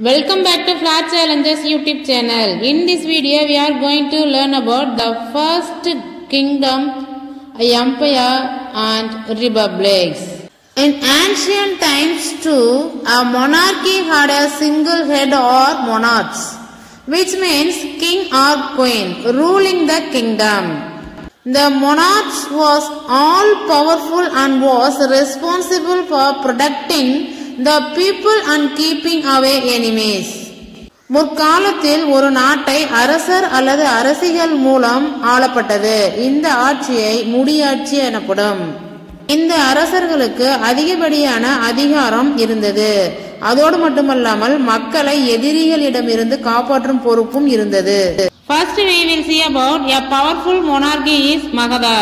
Welcome back to Flat Challenges YouTube channel. In this video, we are going to learn about the first kingdom, empire, and republics. In ancient times, too, a monarchy had a single head or monarchs, which means king or queen ruling the kingdom. The monarch was all powerful and was responsible for protecting the people and keeping away enemies முற்காலத்தில் ஒரு நாட்டை அரசர் அல்லது அரசிகள் மூலம் ஆளப்பட்டது. இந்த ஆட்சியை முடியாட்சி எனப்படும். இந்த அரசர்களுக்கு அதிகப்படியான அதிகாரம் இருந்தது. அதோடு மட்டுமல்லாமல் மக்களை எதிரிகளிடமிருந்து காப்பாற்றும் பொறுப்பும் இருந்தது. First we will see about a powerful monarchy is Magadha.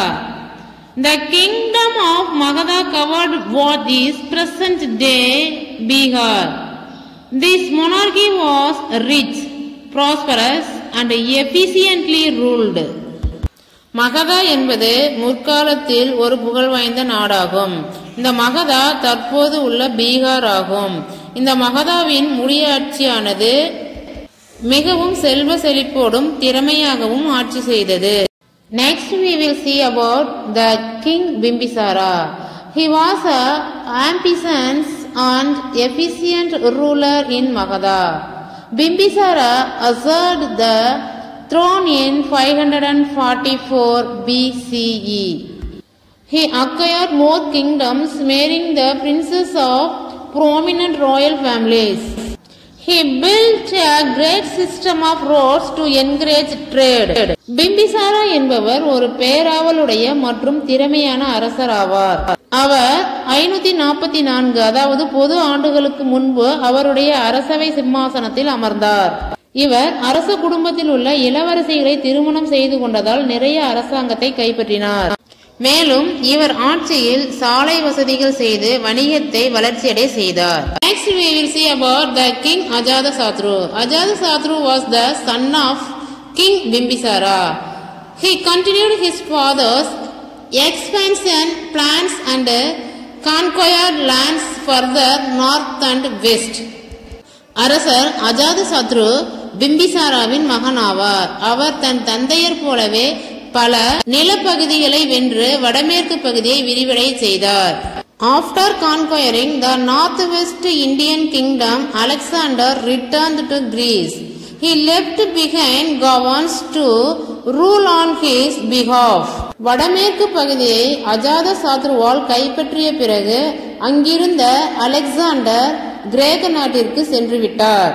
The kingdom of Magadha covered what is present day Bihar. This monarchy was rich, prosperous and efficiently ruled. மகதா என்பது முற்காலத்தில் ஒரு புகழ் வாய்ந்த நாடாகும் இந்த மகதா தற்போது உள்ள பீகார் ஆகும் இந்த மகதாவின் முடியாட்சியானது மிகவும் செல்வ செழிப்போடும் திறமையாகவும் ஆட்சி செய்தது Next we will see about the king Bimbisara. He was a ambitious and efficient ruler in Magadha. Bimbisara ascended the throne in 544 BCE. He acquired more kingdoms marrying the princes of prominent royal families. He built a great system of roads to encourage trade. Bimbisara என்பவர் ஒரு பேராவலுடைய மற்றும் திறமையான அரசர் ஆவார். அவர் ஐநூத்தி நாற்பத்தி நான்கு அதாவது பொது ஆண்டுகளுக்கு முன்பு அவருடைய அரசவை சிம்மாசனத்தில் அமர்ந்தார். இவர் அரச குடும்பத்தில் உள்ள இளவரசிகளை திருமணம் செய்து கொண்டதால் நிறைய அரசாங்கத்தை கைப்பற்றினார். மேலும் இவர் ஆட்சியில் சாலை வசதிகள் செய்து வணிகத்தை வளர்ச்சியடை செய்தார் next we will see about the king Ajatashatru Ajatashatru was the son of king Bimbisara he continued his father's expansion plans and conquered lands further north and west அரசர் அஜாத சத்ரு பிம்பிசாராவின் மகன் ஆவார் அவர் தன் தந்தையர் போலவே பல நிலப்பகுதிகளை வென்று வடமேற்கு பகுதியை விரிவடை செய்தார். After conquering the north west Indian kingdom Alexander return to Greece He left behind governors to rule on his behalf. வடமேற்கு பகுதியை அஜாத சாத்ருவால் கைப்பற்றிய பிறகு அங்கிருந்த அலெக்சாண்டர் கிரேக்க நாட்டிற்கு சென்று விட்டார்.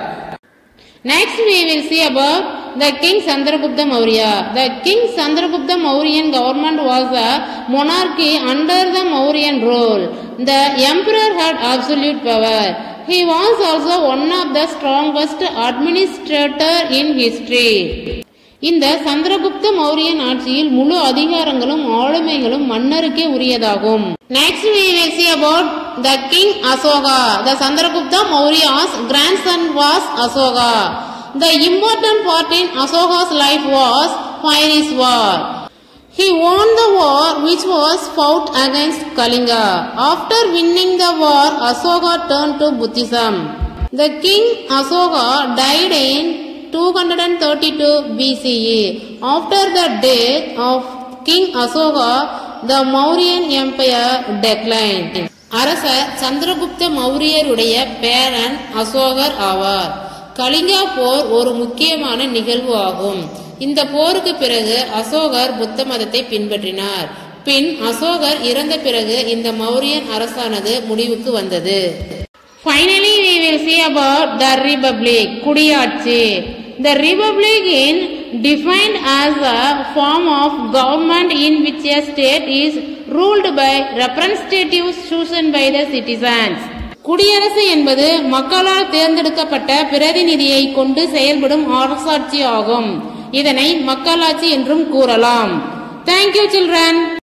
Next we will see about the King Chandragupta Maurya. The King Chandragupta Mauryan government was a monarchy under the Mauryan rule. The emperor had absolute power. He was also one of the strongest administrator in history. இந்த சந்திரகுப்த மௌரியன் ஆட்சியில் முழு அதிகாரங்களும் ஆளுமைகளும் மன்னருக்கே உரியதாகும் next we will see about the king Ashoka the Chandragupta Maurya's grandson was Ashoka the important part in அசோகா's life was Pyrrhus war He won the war which was fought against Kalinga. After winning the war, Asoka turned to Buddhism. The king Asoka died in 232 BCE. After the death of King Asoka, the Mauryan Empire declined. அரசர் சந்திரகுப்த மௌரியருடைய பேரன் அசோகர் ஆவார் கலிங்கா போர் ஒரு முக்கியமான நிகழ்வு ஆகும் இந்த போருக்கு பிறகு அசோகர் புத்த மதத்தை பின்பற்றினார் பின் அசோகர் இறந்த பிறகு இந்த மௌரியன் அரசானது முடிவுக்கு வந்தது Finally, we will see about the republic, குடியாட்சி. The republic is defined as a form of government in which a state is ruled by representatives chosen by the citizens. குடியரசு என்பது மக்களால் தேர்ந்தெடுக்கப்பட்ட பிரதிநிதியை கொண்டு செயல்படும் அரசாட்சி ஆகும். இதனை மக்களாட்சி என்றும் கூறலாம். Thank you children